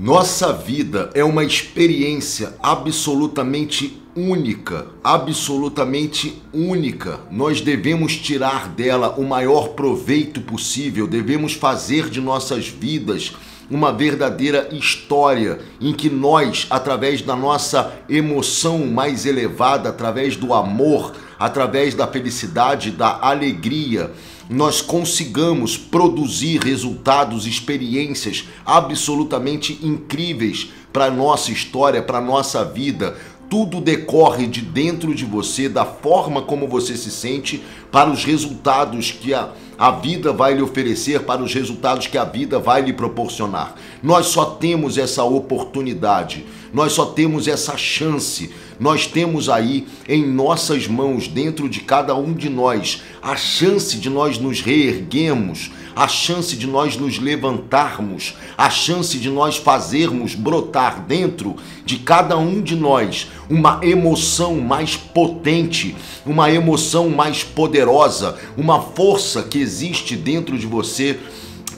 Nossa vida é uma experiência absolutamente única, absolutamente única. Nós devemos tirar dela o maior proveito possível, devemos fazer de nossas vidas uma verdadeira história em que nós, através da nossa emoção mais elevada, através do amor, através da felicidade, da alegria, nós consigamos produzir resultados, experiências absolutamente incríveis para a nossa história, para a nossa vida. Tudo decorre de dentro de você, da forma como você se sente, para os resultados que a, a vida vai lhe oferecer, para os resultados que a vida vai lhe proporcionar. Nós só temos essa oportunidade, nós só temos essa chance nós temos aí em nossas mãos, dentro de cada um de nós, a chance de nós nos reerguermos, a chance de nós nos levantarmos, a chance de nós fazermos brotar dentro de cada um de nós uma emoção mais potente, uma emoção mais poderosa, uma força que existe dentro de você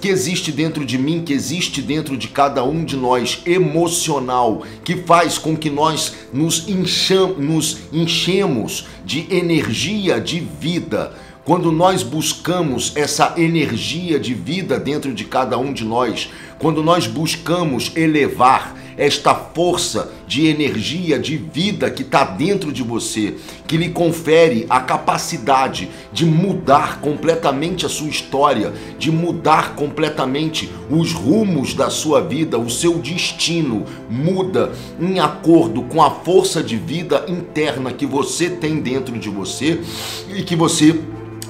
que existe dentro de mim, que existe dentro de cada um de nós, emocional, que faz com que nós nos, encham, nos enchemos de energia de vida. Quando nós buscamos essa energia de vida dentro de cada um de nós, quando nós buscamos elevar, esta força de energia, de vida que está dentro de você, que lhe confere a capacidade de mudar completamente a sua história, de mudar completamente os rumos da sua vida, o seu destino muda em acordo com a força de vida interna que você tem dentro de você e que você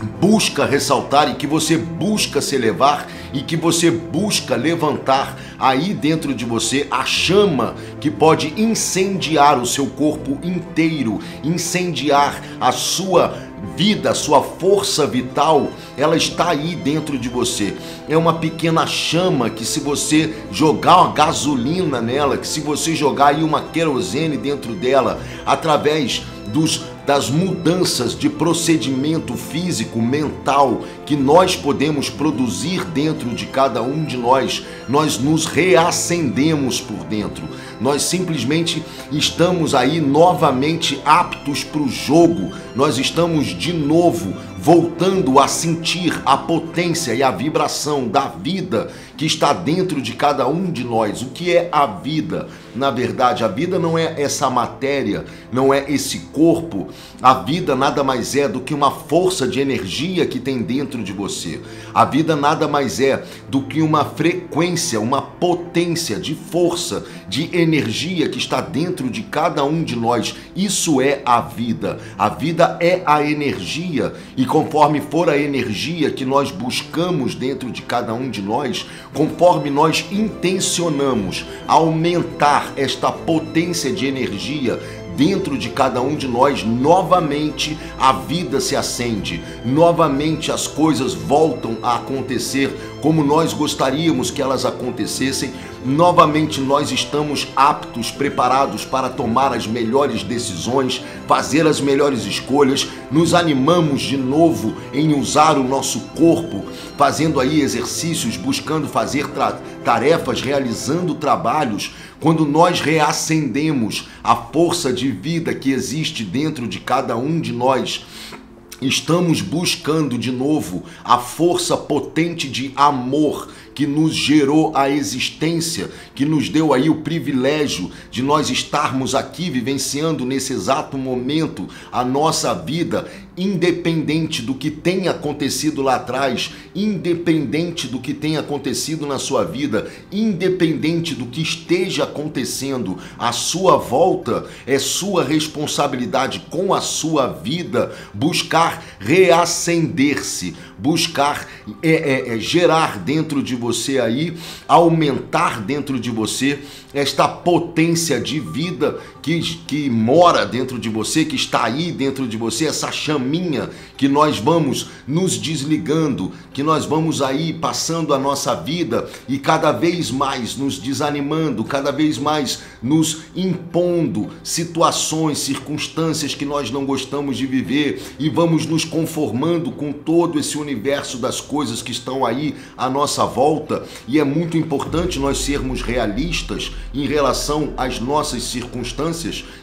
busca ressaltar e que você busca se elevar e que você busca levantar aí dentro de você a chama que pode incendiar o seu corpo inteiro, incendiar a sua vida, sua força vital, ela está aí dentro de você. É uma pequena chama que se você jogar uma gasolina nela, que se você jogar aí uma querosene dentro dela, através dos das mudanças de procedimento físico, mental que nós podemos produzir dentro de cada um de nós, nós nos reacendemos por dentro. Nós simplesmente estamos aí novamente aptos para o jogo. Nós estamos de novo voltando a sentir a potência e a vibração da vida que está dentro de cada um de nós. O que é a vida? Na verdade, a vida não é essa matéria, não é esse corpo. A vida nada mais é do que uma força de energia que tem dentro de você. A vida nada mais é do que uma frequência, uma potência de força, de energia que está dentro de cada um de nós. Isso é a vida. A vida é a energia e conforme for a energia que nós buscamos dentro de cada um de nós, conforme nós intencionamos aumentar esta potência de energia dentro de cada um de nós, novamente a vida se acende, novamente as coisas voltam a acontecer como nós gostaríamos que elas acontecessem, novamente nós estamos aptos, preparados para tomar as melhores decisões, fazer as melhores escolhas, nos animamos de novo em usar o nosso corpo, fazendo aí exercícios, buscando fazer tarefas, realizando trabalhos. Quando nós reacendemos a força de vida que existe dentro de cada um de nós, Estamos buscando de novo a força potente de amor que nos gerou a existência, que nos deu aí o privilégio de nós estarmos aqui vivenciando nesse exato momento a nossa vida, independente do que tenha acontecido lá atrás, independente do que tenha acontecido na sua vida, independente do que esteja acontecendo à sua volta, é sua responsabilidade com a sua vida. Buscar reacender-se, buscar é, é, é, gerar dentro de você aí, aumentar dentro de você esta potência de vida que, que mora dentro de você, que está aí dentro de você, essa chaminha que nós vamos nos desligando, que nós vamos aí passando a nossa vida e cada vez mais nos desanimando, cada vez mais nos impondo situações, circunstâncias que nós não gostamos de viver e vamos nos conformando com todo esse universo das coisas que estão aí à nossa volta. E é muito importante nós sermos realistas em relação às nossas circunstâncias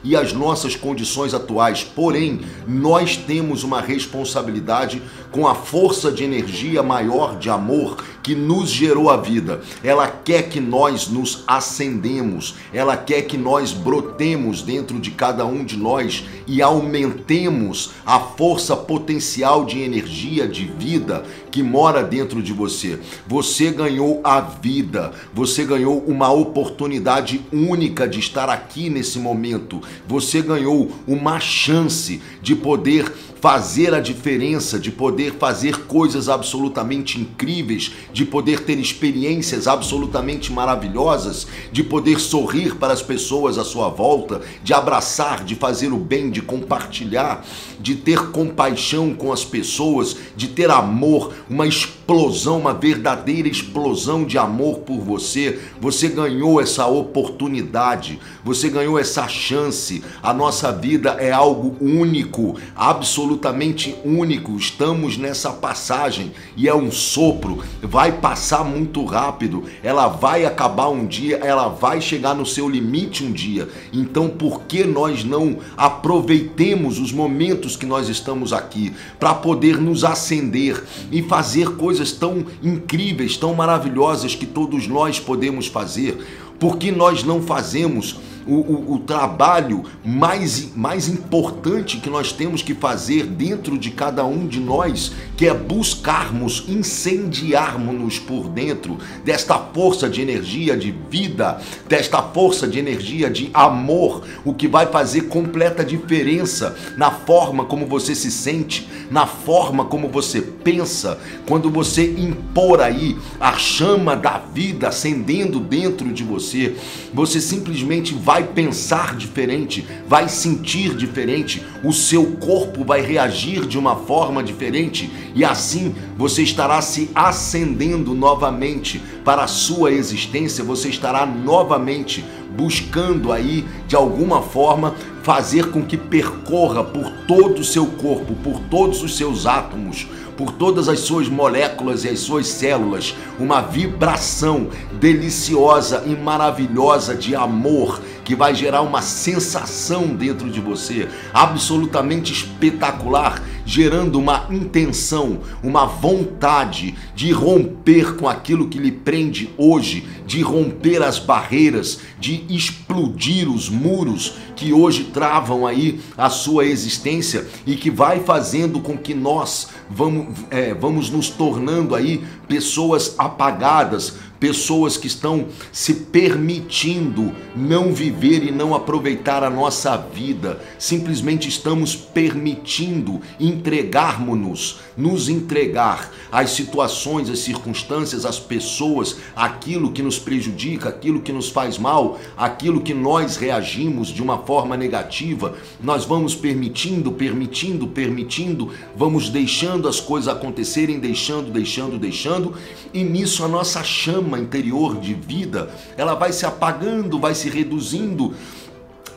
e às nossas condições atuais. Porém, nós temos uma responsabilidade com a força de energia maior de amor que nos gerou a vida. Ela quer que nós nos acendemos, ela quer que nós brotemos dentro de cada um de nós e aumentemos a força potencial de energia, de vida que mora dentro de você. Você ganhou a vida, você ganhou uma oportunidade única de estar aqui nesse momento, você ganhou uma chance de poder fazer a diferença, de poder fazer coisas absolutamente incríveis, de poder ter experiências absolutamente maravilhosas, de poder sorrir para as pessoas à sua volta, de abraçar, de fazer o bem, de compartilhar, de ter compaixão com as pessoas, de ter amor, uma explosão, uma verdadeira explosão de amor por você. Você ganhou essa oportunidade, você ganhou essa chance. A nossa vida é algo único, absolutamente único. Estamos nessa passagem e é um sopro, vai passar muito rápido, ela vai acabar um dia, ela vai chegar no seu limite um dia. Então, por que nós não aproveitemos os momentos que nós estamos aqui para poder nos acender e fazer coisas tão incríveis, tão maravilhosas que todos nós podemos fazer? Por que nós não fazemos o, o, o, trabalho mais, mais importante que nós temos que fazer dentro de cada um de nós, que é buscarmos incendiarmos-nos por dentro desta força de energia de vida, desta força de energia de amor, o que vai fazer completa diferença na forma como você se sente, na forma como você pensa, quando você impor aí a chama da vida acendendo dentro de você, você simplesmente vai vai pensar diferente, vai sentir diferente, o seu corpo vai reagir de uma forma diferente e assim você estará se acendendo novamente para a sua existência, você estará novamente buscando aí de alguma forma fazer com que percorra por todo o seu corpo, por todos os seus átomos, por todas as suas moléculas e as suas células, uma vibração deliciosa e maravilhosa de amor que vai gerar uma sensação dentro de você absolutamente espetacular, gerando uma intenção, uma vontade de romper com aquilo que lhe prende hoje, de romper as barreiras, de explodir os muros que hoje travam aí a sua existência e que vai fazendo com que nós vamos, é, vamos nos tornando aí pessoas apagadas, pessoas que estão se permitindo não viver e não aproveitar a nossa vida, simplesmente estamos permitindo entregarmos-nos, nos entregar às situações, às circunstâncias, às pessoas, aquilo que nos prejudica, aquilo que nos faz mal, aquilo que nós reagimos de uma forma negativa, nós vamos permitindo, permitindo, permitindo, vamos deixando as coisas acontecerem, deixando, deixando, deixando, e nisso a nossa chama interior de vida, ela vai se apagando, vai se reduzindo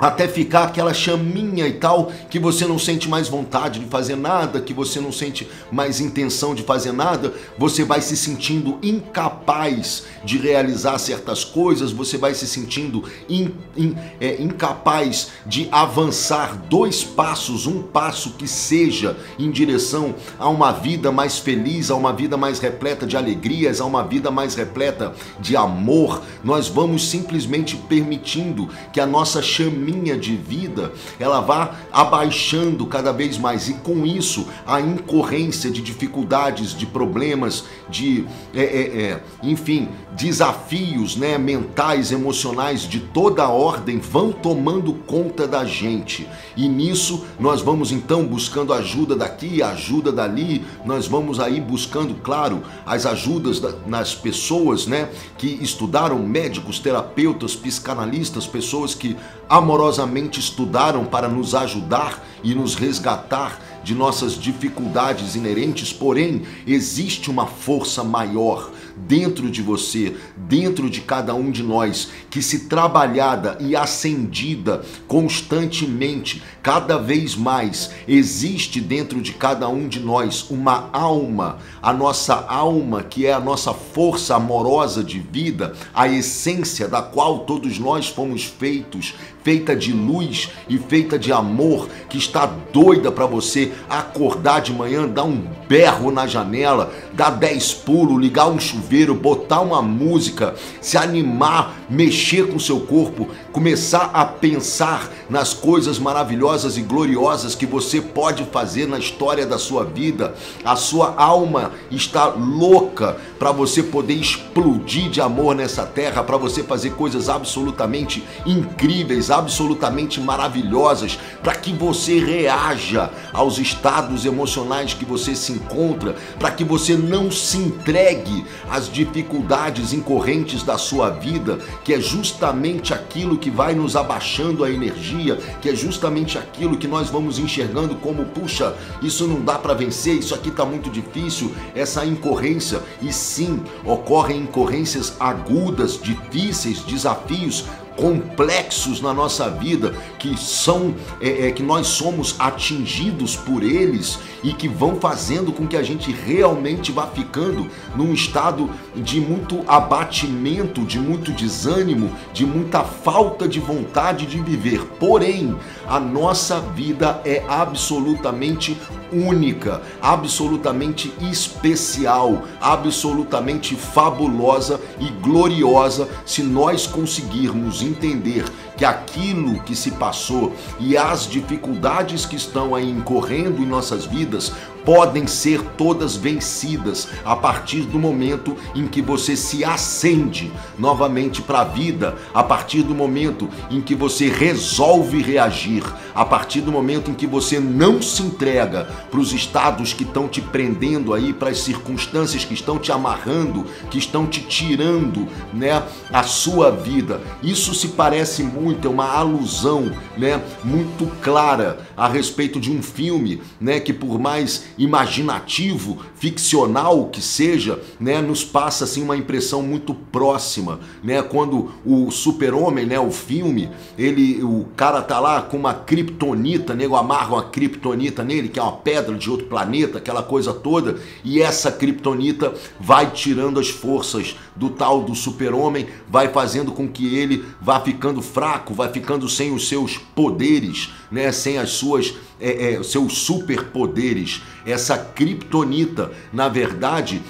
até ficar aquela chaminha e tal, que você não sente mais vontade de fazer nada, que você não sente mais intenção de fazer nada, você vai se sentindo incapaz de realizar certas coisas, você vai se sentindo in, in, é, incapaz de avançar dois passos, um passo que seja em direção a uma vida mais feliz, a uma vida mais repleta de alegrias, a uma vida mais repleta de amor. Nós vamos simplesmente permitindo que a nossa chaminha linha de vida ela vá abaixando cada vez mais. E com isso a incorrência de dificuldades, de problemas, de é, é, é, enfim desafios, né, mentais, emocionais de toda a ordem vão tomando conta da gente. E nisso nós vamos então buscando ajuda daqui, ajuda dali, nós vamos aí buscando, claro, as ajudas da, nas pessoas, né, que estudaram, médicos, terapeutas, psicanalistas, pessoas que amorosamente estudaram para nos ajudar e nos resgatar de nossas dificuldades inerentes, porém, existe uma força maior dentro de você, dentro de cada um de nós, que se trabalhada e acendida constantemente, cada vez mais, existe dentro de cada um de nós uma alma, a nossa alma, que é a nossa força amorosa de vida, a essência da qual todos nós fomos feitos, feita de luz e feita de amor, que está doida para você acordar de manhã, dar um berro na janela, dar dez pulos, ligar um chuveiro, botar uma música, se animar, mexer com seu corpo, começar a pensar nas coisas maravilhosas e gloriosas que você pode fazer na história da sua vida. A sua alma está louca para você poder explodir de amor nessa terra, para você fazer coisas absolutamente incríveis, absolutamente maravilhosas, para que você reaja aos estados emocionais que você se encontra, para que você não se entregue às dificuldades incorrentes da sua vida, que é justamente aquilo que vai nos abaixando a energia, que é justamente aquilo que nós vamos enxergando como, puxa, isso não dá para vencer, isso aqui está muito difícil, essa incorrência. E sim, ocorrem incorrências agudas, difíceis, desafios complexos na nossa vida que são é, é, que nós somos atingidos por eles e que vão fazendo com que a gente realmente vá ficando num estado de muito abatimento, de muito desânimo, de muita falta de vontade de viver. Porém, a nossa vida é absolutamente única, absolutamente especial, absolutamente fabulosa e gloriosa se nós conseguirmos entender que aquilo que se passou e as dificuldades que estão aí incorrendo em nossas vidas podem ser todas vencidas a partir do momento em que você se acende novamente para a vida, a partir do momento em que você resolve reagir, a partir do momento em que você não se entrega para os estados que estão te prendendo aí, para as circunstâncias que estão te amarrando, que estão te tirando, né, a sua vida. Isso se parece muito, é uma alusão, né, muito clara a respeito de um filme, né, que por mais imaginativo, ficcional que seja, né, nos passa assim uma impressão muito próxima, né? Quando o Super-Homem, né, o filme, ele o cara tá lá com uma kriptonita, nego amarra uma kriptonita nele, que é uma pedra de outro planeta, aquela coisa toda, e essa kriptonita vai tirando as forças do tal do Super-Homem, vai fazendo com que ele vá ficando fraco, vai ficando sem os seus poderes, né, sem as suas é, é, seus superpoderes, essa kriptonita, na verdade,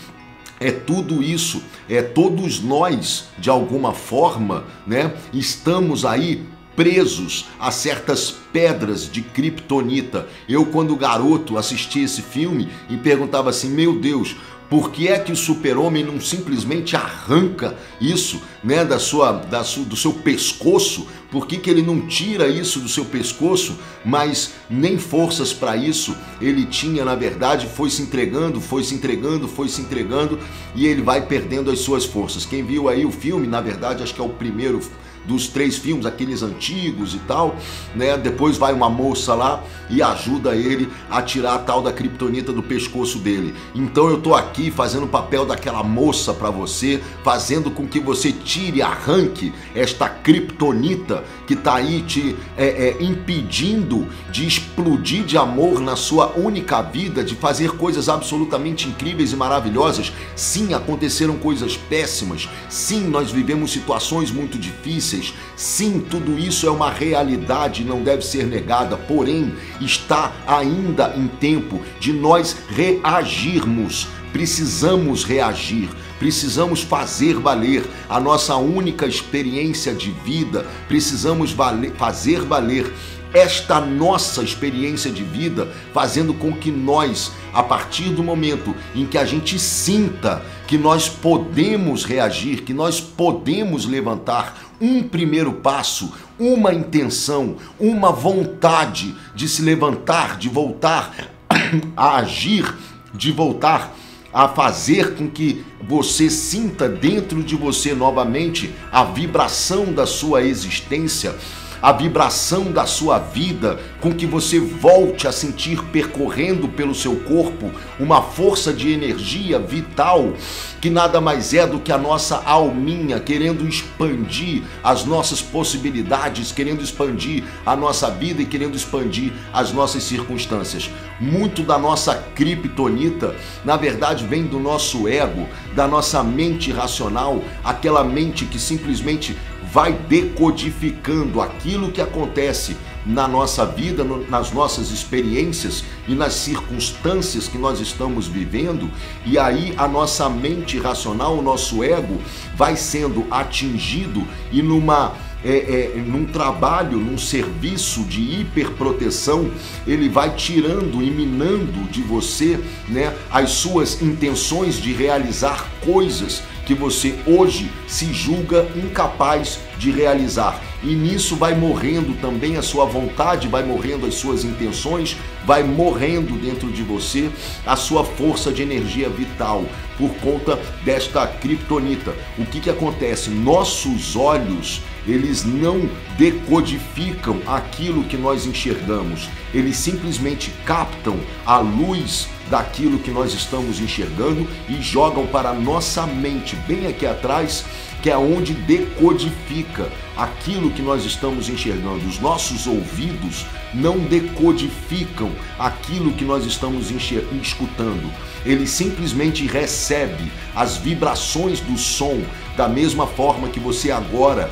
é tudo isso, é todos nós, de alguma forma, né, estamos aí presos a certas pedras de kriptonita. Eu, quando garoto, assisti esse filme e perguntava assim: meu Deus, por que é que o super-homem não simplesmente arranca isso né, da sua, da su, do seu pescoço? Por que, que ele não tira isso do seu pescoço? Mas nem forças para isso ele tinha, na verdade, foi se entregando, foi se entregando, foi se entregando e ele vai perdendo as suas forças. Quem viu aí o filme, na verdade, acho que é o primeiro dos três filmes, aqueles antigos e tal, né? Depois vai uma moça lá e ajuda ele a tirar a tal da kriptonita do pescoço dele. Então eu tô aqui fazendo o papel daquela moça para você, fazendo com que você tire, arranque esta kriptonita que tá aí te é, é, impedindo de explodir de amor na sua única vida, de fazer coisas absolutamente incríveis e maravilhosas. Sim, aconteceram coisas péssimas. Sim, nós vivemos situações muito difíceis Sim, tudo isso é uma realidade, não deve ser negada, porém, está ainda em tempo de nós reagirmos. Precisamos reagir, precisamos fazer valer a nossa única experiência de vida, precisamos valer, fazer valer esta nossa experiência de vida, fazendo com que nós, a partir do momento em que a gente sinta que nós podemos reagir, que nós podemos levantar um primeiro passo, uma intenção, uma vontade de se levantar, de voltar a agir, de voltar a fazer com que você sinta dentro de você novamente a vibração da sua existência a vibração da sua vida, com que você volte a sentir percorrendo pelo seu corpo uma força de energia vital que nada mais é do que a nossa alminha querendo expandir as nossas possibilidades, querendo expandir a nossa vida e querendo expandir as nossas circunstâncias. Muito da nossa criptonita, na verdade, vem do nosso ego, da nossa mente racional, aquela mente que simplesmente vai decodificando aquilo que acontece na nossa vida, nas nossas experiências e nas circunstâncias que nós estamos vivendo, e aí a nossa mente racional, o nosso ego, vai sendo atingido e numa é, é, num trabalho, num serviço de hiperproteção, ele vai tirando e minando de você né, as suas intenções de realizar coisas que você hoje se julga incapaz de realizar. E nisso vai morrendo também a sua vontade, vai morrendo as suas intenções, vai morrendo dentro de você a sua força de energia vital por conta desta criptonita. O que que acontece? Nossos olhos, eles não decodificam aquilo que nós enxergamos. Eles simplesmente captam a luz daquilo que nós estamos enxergando e jogam para a nossa mente, bem aqui atrás, que é onde decodifica aquilo que nós estamos enxergando. Os nossos ouvidos não decodificam aquilo que nós estamos escutando. Ele simplesmente recebe as vibrações do som da mesma forma que você agora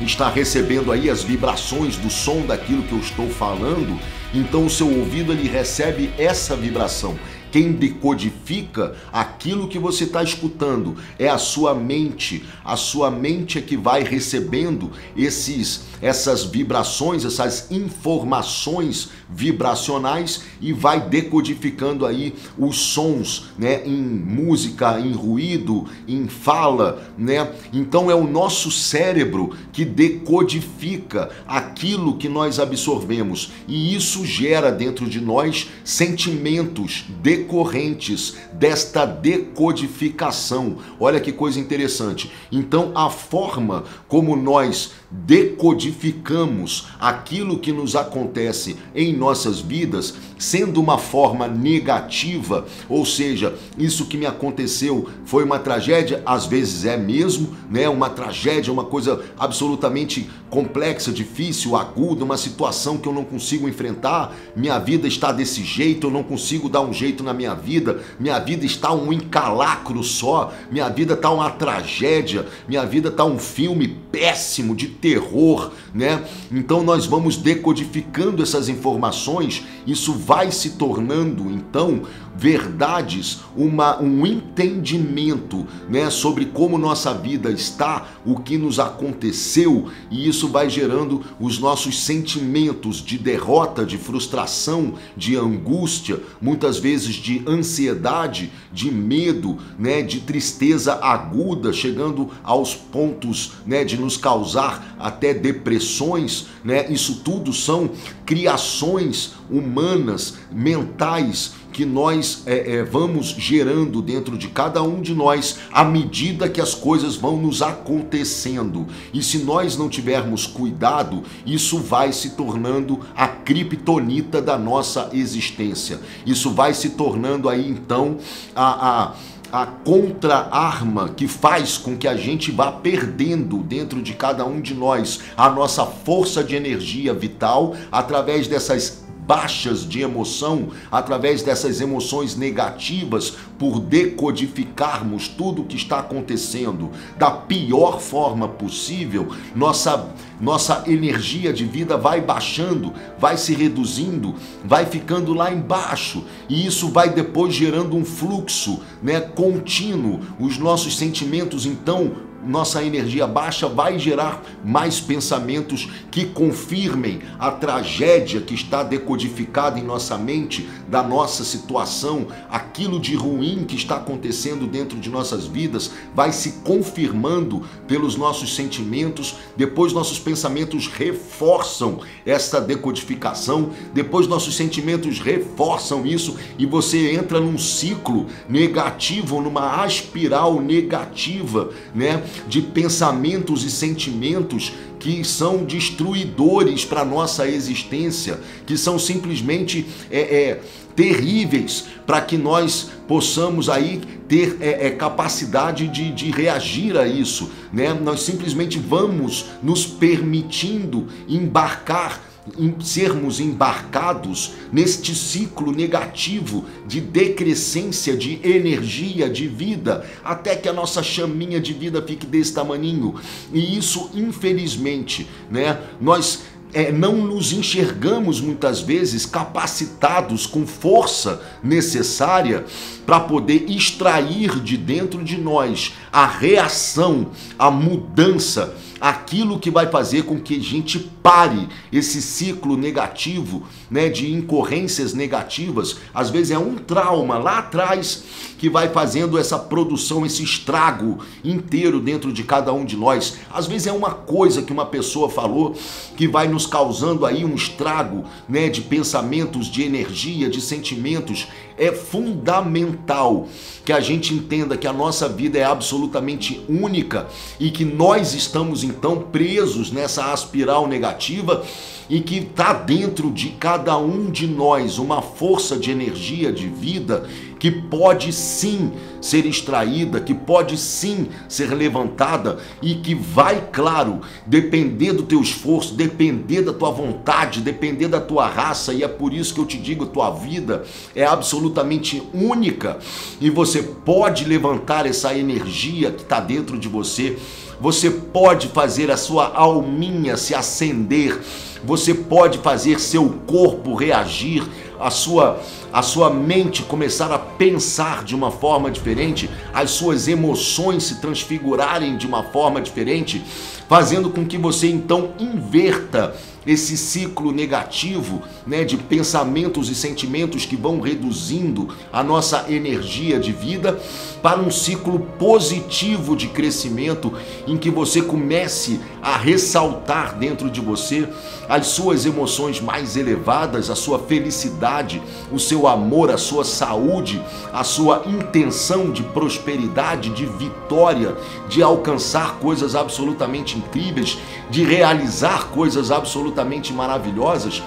está recebendo aí as vibrações do som daquilo que eu estou falando, então o seu ouvido ele recebe essa vibração. Quem decodifica aquilo que você está escutando é a sua mente. A sua mente é que vai recebendo esses, essas vibrações, essas informações vibracionais e vai decodificando aí os sons, né, em música, em ruído, em fala, né? Então é o nosso cérebro que decodifica aquilo que nós absorvemos e isso gera dentro de nós sentimentos decorrentes desta decodificação. Olha que coisa interessante. Então a forma como nós decodificamos aquilo que nos acontece em nossas vidas, sendo uma forma negativa, ou seja, isso que me aconteceu foi uma tragédia, às vezes é mesmo, né? Uma tragédia, uma coisa absolutamente complexa, difícil, aguda, uma situação que eu não consigo enfrentar, minha vida está desse jeito, eu não consigo dar um jeito na minha vida, minha vida está um encalacro só, minha vida está uma tragédia, minha vida está um filme péssimo de terror, né? Então nós vamos decodificando essas informações, isso vai se tornando então verdades, uma, um entendimento né, sobre como nossa vida está, o que nos aconteceu, e isso vai gerando os nossos sentimentos de derrota, de frustração, de angústia, muitas vezes de ansiedade, de medo, né, de tristeza aguda, chegando aos pontos né, de nos causar até depressões. Né? Isso tudo são criações humanas, mentais que nós é, é, vamos gerando dentro de cada um de nós à medida que as coisas vão nos acontecendo. E se nós não tivermos cuidado, isso vai se tornando a criptonita da nossa existência. Isso vai se tornando aí então a, a a contra-arma que faz com que a gente vá perdendo dentro de cada um de nós a nossa força de energia vital através dessas baixas de emoção, através dessas emoções negativas, por decodificarmos tudo o que está acontecendo da pior forma possível, nossa nossa energia de vida vai baixando, vai se reduzindo, vai ficando lá embaixo, e isso vai depois gerando um fluxo, né, contínuo. Os nossos sentimentos então nossa energia baixa vai gerar mais pensamentos que confirmem a tragédia que está decodificada em nossa mente da nossa situação, aquilo de ruim que está acontecendo dentro de nossas vidas vai se confirmando pelos nossos sentimentos, depois nossos pensamentos reforçam essa decodificação, depois nossos sentimentos reforçam isso e você entra num ciclo negativo, numa espiral negativa, né? De pensamentos e sentimentos que são destruidores para nossa existência, que são simplesmente é, é, terríveis para que nós possamos aí ter é, é, capacidade de, de reagir a isso, né? Nós simplesmente vamos nos permitindo embarcar em sermos embarcados neste ciclo negativo de decrescência de energia, de vida, até que a nossa chaminha de vida fique desse tamaninho. E isso, infelizmente, né, nós é, não nos enxergamos muitas vezes capacitados com força necessária para poder extrair de dentro de nós a reação, a mudança aquilo que vai fazer com que a gente pare esse ciclo negativo, né, de incorrências negativas. Às vezes é um trauma lá atrás que vai fazendo essa produção, esse estrago inteiro dentro de cada um de nós. Às vezes é uma coisa que uma pessoa falou que vai nos causando aí um estrago, né, de pensamentos, de energia, de sentimentos. É fundamental que a gente entenda que a nossa vida é absolutamente única e que nós estamos então presos nessa aspiral negativa e que está dentro de cada um de nós uma força de energia, de vida que pode sim ser extraída, que pode sim ser levantada e que vai, claro, depender do teu esforço, depender da tua vontade, depender da tua raça, e é por isso que eu te digo, tua vida é absolutamente única e você pode levantar essa energia que está dentro de você. Você pode fazer a sua alminha se acender, você pode fazer seu corpo reagir, a sua a sua mente começar a pensar de uma forma diferente, as suas emoções se transfigurarem de uma forma diferente, fazendo com que você então inverta esse ciclo negativo, né, de pensamentos e sentimentos que vão reduzindo a nossa energia de vida para um ciclo positivo de crescimento em que você comece a ressaltar dentro de você as suas emoções mais elevadas, a sua felicidade, o seu amor, a sua saúde, a sua intenção de prosperidade, de vitória, de alcançar coisas absolutamente incríveis, de realizar coisas absolutamente maravilhosas.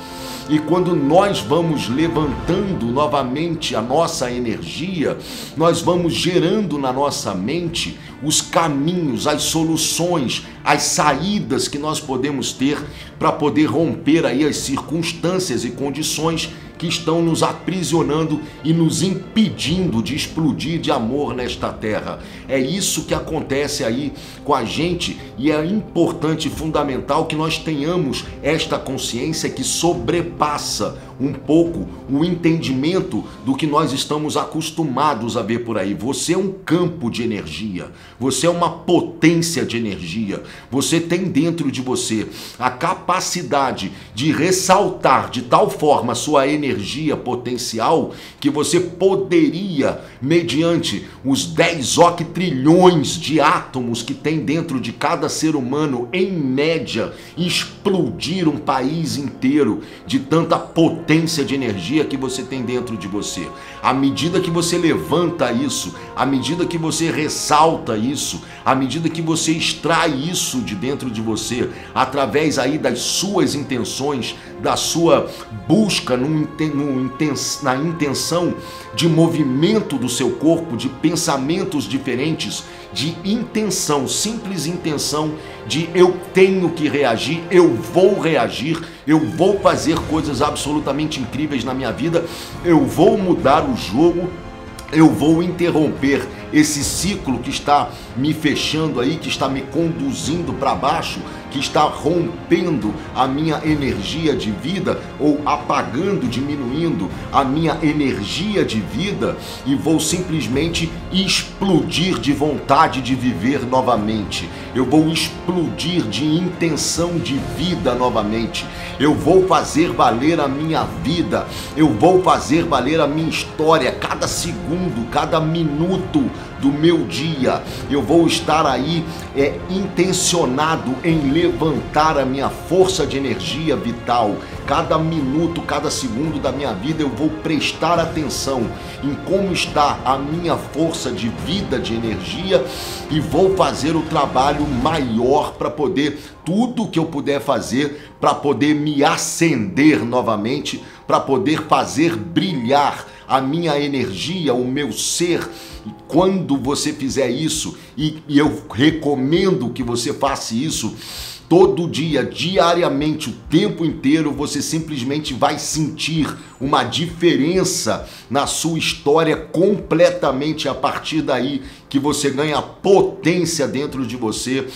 E quando nós vamos levantando novamente a nossa energia, nós vamos gerando na nossa mente os caminhos, as soluções, as saídas que nós podemos ter para poder romper aí as circunstâncias e condições que estão nos aprisionando e nos impedindo de explodir de amor nesta terra. É isso que acontece aí com a gente e é importante e fundamental que nós tenhamos esta consciência que sobrepassa um pouco o entendimento do que nós estamos acostumados a ver por aí. Você é um campo de energia, você é uma potência de energia, você tem dentro de você a capacidade de ressaltar de tal forma a sua energia potencial que você poderia, mediante os 10 octrilhões de átomos que tem dentro de cada ser humano, em média, explodir um país inteiro de tanta potência potência de energia que você tem dentro de você. À medida que você levanta isso, à medida que você ressalta isso, à medida que você extrai isso de dentro de você, através aí das suas intenções, da sua busca no, no, na intenção de movimento do seu corpo, de pensamentos diferentes, de intenção, simples intenção de eu tenho que reagir, eu vou reagir, eu vou fazer coisas absolutamente incríveis na minha vida, eu vou mudar o jogo, eu vou interromper esse ciclo que está me fechando aí, que está me conduzindo para baixo, que está rompendo a minha energia de vida ou apagando, diminuindo a minha energia de vida e vou simplesmente explodir de vontade de viver novamente. Eu vou explodir de intenção de vida novamente. Eu vou fazer valer a minha vida. Eu vou fazer valer a minha história cada segundo, cada minuto do meu dia. Eu vou estar aí é, intencionado em levantar a minha força de energia vital. Cada minuto, cada segundo da minha vida eu vou prestar atenção em como está a minha força de vida, de energia e vou fazer o trabalho maior para poder tudo que eu puder fazer para poder me acender novamente, para poder fazer brilhar a minha energia, o meu ser. Quando você fizer isso, e, e eu recomendo que você faça isso, todo dia, diariamente, o tempo inteiro, você simplesmente vai sentir uma diferença na sua história completamente a partir daí que você ganha potência dentro de você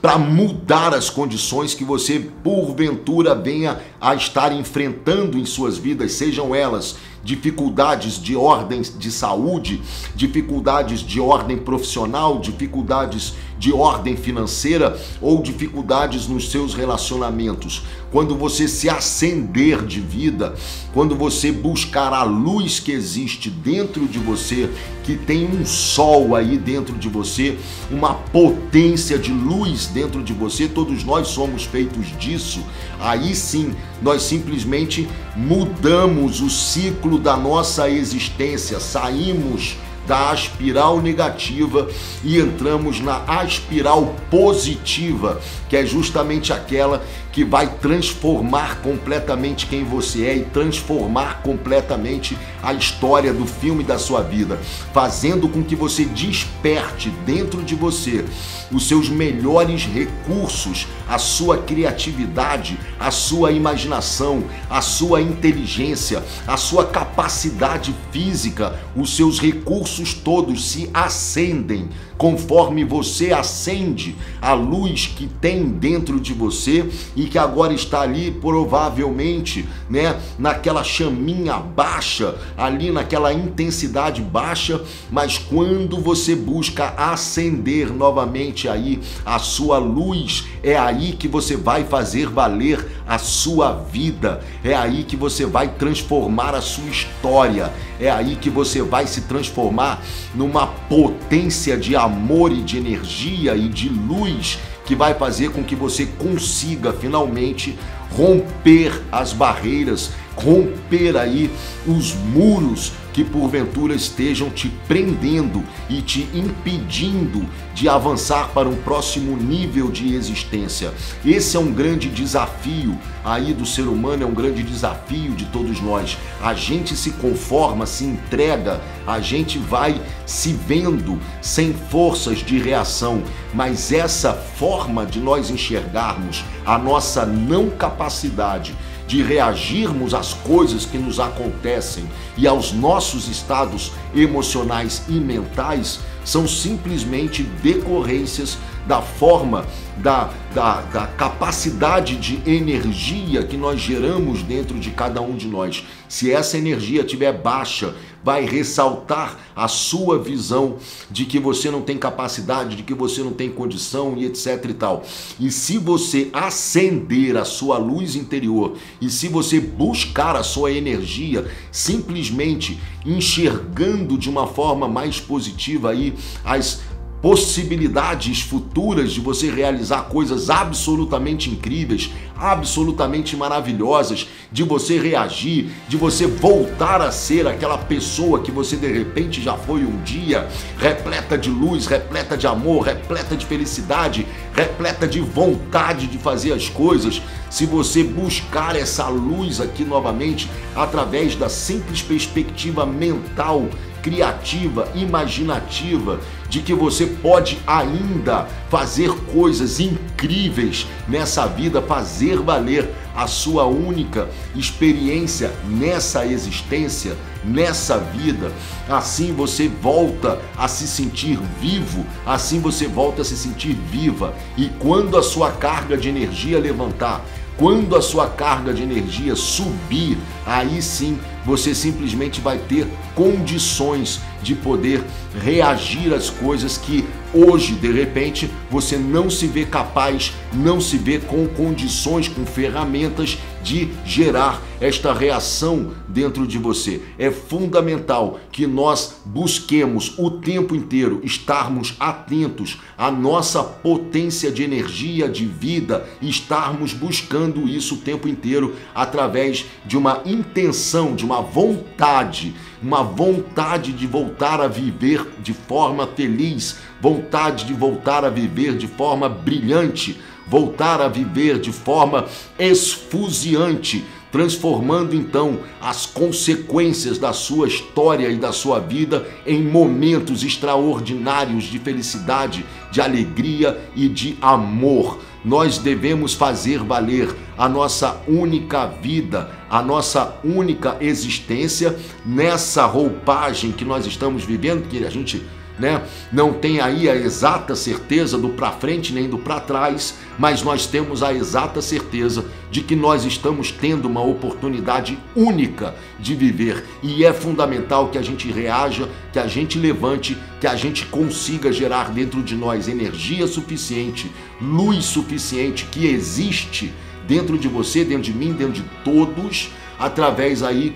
para mudar as condições que você porventura venha a estar enfrentando em suas vidas, sejam elas dificuldades de ordem de saúde, dificuldades de ordem profissional, dificuldades de ordem financeira ou dificuldades nos seus relacionamentos. Quando você se acender de vida, quando você buscar a luz que existe dentro de você, que tem um sol aí dentro de você, uma potência de luz dentro de você, todos nós somos feitos disso. Aí sim, nós simplesmente mudamos o ciclo da nossa existência, saímos da espiral negativa e entramos na espiral positiva, que é justamente aquela que vai transformar completamente quem você é e transformar completamente a história do filme da sua vida, fazendo com que você desperte dentro de você os seus melhores recursos, a sua criatividade, a sua imaginação, a sua inteligência, a sua capacidade física, os seus recursos todos se acendem conforme você acende a luz que tem dentro de você e que agora está ali provavelmente, né, naquela chaminha baixa, ali naquela intensidade baixa, mas quando você busca acender novamente aí a sua luz, é aí que você vai fazer valer a sua vida, é aí que você vai transformar a sua história, é aí que você vai se transformar numa potência de amor amor e de energia e de luz que vai fazer com que você consiga finalmente romper as barreiras, romper aí os muros que porventura estejam te prendendo e te impedindo de avançar para um próximo nível de existência. Esse é um grande desafio aí do ser humano, é um grande desafio de todos nós. A gente se conforma, se entrega, a gente vai se vendo sem forças de reação, mas essa forma de nós enxergarmos a nossa não capacidade de reagirmos às coisas que nos acontecem e aos nossos estados emocionais e mentais são simplesmente decorrências da forma, da, da, da, capacidade de energia que nós geramos dentro de cada um de nós. Se essa energia estiver baixa, vai ressaltar a sua visão de que você não tem capacidade, de que você não tem condição e etc e tal. E se você acender a sua luz interior e se você buscar a sua energia simplesmente enxergando de uma forma mais positiva aí as possibilidades futuras de você realizar coisas absolutamente incríveis, absolutamente maravilhosas, de você reagir, de você voltar a ser aquela pessoa que você de repente já foi um dia, repleta de luz, repleta de amor, repleta de felicidade, repleta de vontade de fazer as coisas. Se você buscar essa luz aqui novamente através da simples perspectiva mental criativa, imaginativa, de que você pode ainda fazer coisas incríveis nessa vida, fazer valer a sua única experiência nessa existência, nessa vida. Assim você volta a se sentir vivo, assim você volta a se sentir viva. E quando a sua carga de energia levantar, quando a sua carga de energia subir, aí sim você simplesmente vai ter condições de poder reagir às coisas que hoje, de repente, você não se vê capaz, não se vê com condições, com ferramentas de gerar esta reação dentro de você. É fundamental que nós busquemos o tempo inteiro estarmos atentos à nossa potência de energia, de vida, estarmos buscando isso o tempo inteiro através de uma intenção, de uma vontade, uma vontade de voltar a viver de forma feliz, vontade de voltar a viver de forma brilhante, voltar a viver de forma esfuziante, transformando então as consequências da sua história e da sua vida em momentos extraordinários de felicidade, de alegria e de amor. Nós devemos fazer valer a nossa única vida, a nossa única existência nessa roupagem que nós estamos vivendo, que a gente né? Não tem aí a exata certeza do para frente nem do para trás, mas nós temos a exata certeza de que nós estamos tendo uma oportunidade única de viver e é fundamental que a gente reaja, que a gente levante, que a gente consiga gerar dentro de nós energia suficiente, luz suficiente que existe dentro de você, dentro de mim, dentro de todos, através aí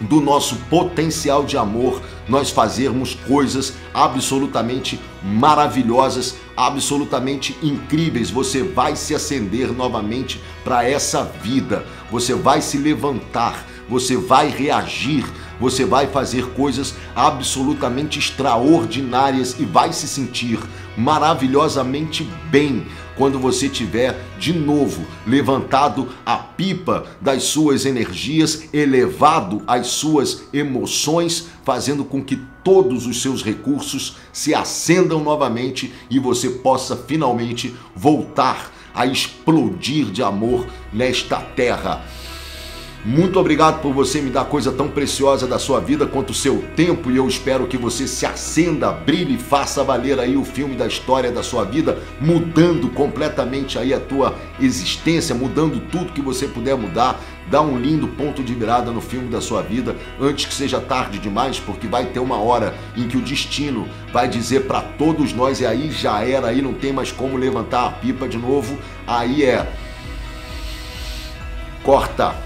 do nosso potencial de amor, nós fazermos coisas absolutamente maravilhosas, absolutamente incríveis. Você vai se acender novamente para essa vida, você vai se levantar, você vai reagir, você vai fazer coisas absolutamente extraordinárias e vai se sentir maravilhosamente bem quando você tiver de novo levantado a pipa das suas energias, elevado as suas emoções, fazendo com que todos os seus recursos se acendam novamente e você possa finalmente voltar a explodir de amor nesta terra. Muito obrigado por você me dar coisa tão preciosa da sua vida quanto o seu tempo e eu espero que você se acenda, brilhe faça valer aí o filme da história da sua vida, mudando completamente aí a tua existência, mudando tudo que você puder mudar. Dá um lindo ponto de virada no filme da sua vida antes que seja tarde demais, porque vai ter uma hora em que o destino vai dizer para todos nós e aí já era, aí não tem mais como levantar a pipa de novo. Aí é corta